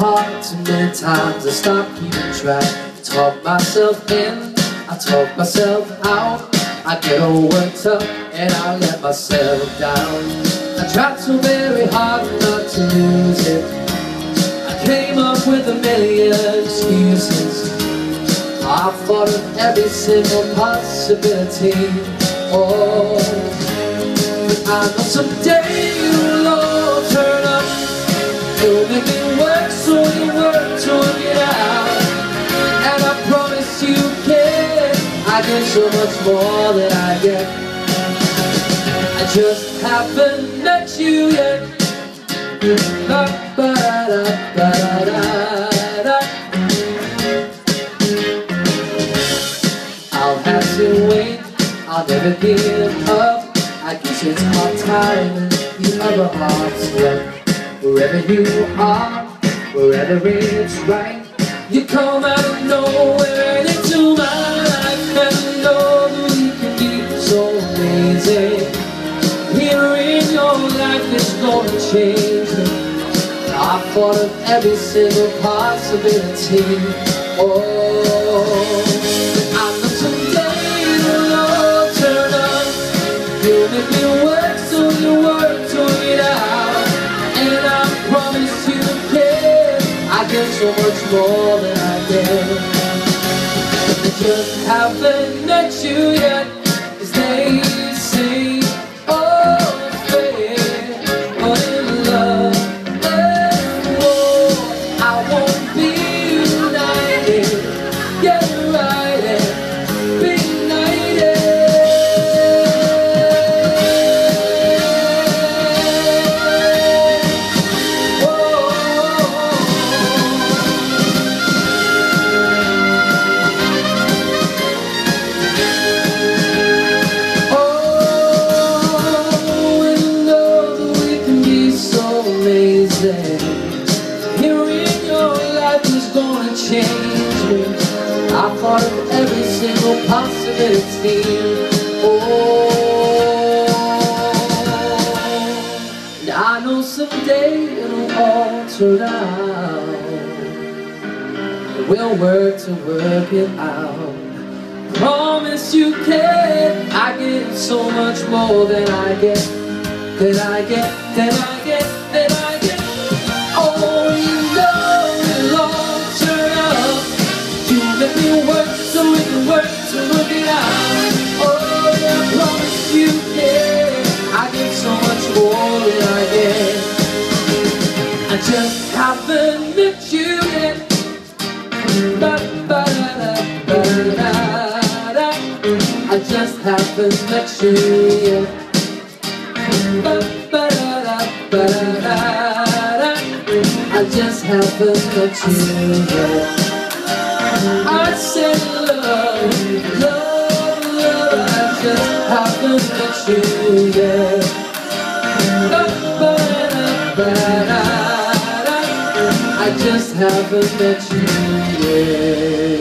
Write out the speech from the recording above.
Hard too many times I stop keeping track I Talk myself in, I talk myself out. I get all worked up and I let myself down. I tried so very hard not to lose it. I came up with a million excuses. I thought of every single possibility. Oh, but I know someday you'll I get so much more than I get. I just haven't met you yet. Ba -ba -da -ba -da. I'll have to wait, I'll never give up. I guess it's hard time. You have a hearts love Wherever you are, wherever it's right You come out of nowhere change I thought of every single possibility. Oh I know someday it'll turn You make me work so you work to it out. And I promise you care I get so much more than I I just haven't met you yet. Cause they gonna change. I thought of every single possibility. Oh, and I know someday it'll all turn out. We'll work to work it out. Promise you can. I get so much more than I get, than I get, than I get, Me work so we can work to work it out. Oh, yeah, I promise you can. I get so much more than I get. I just haven't met you yet. Ba, ba, da, da, ba, da, da. I just haven't met you yet. Ba, ba, da, da, ba, da, da. I just haven't met you yet. I said love, love, love. I just haven't you. I just haven't met you yet.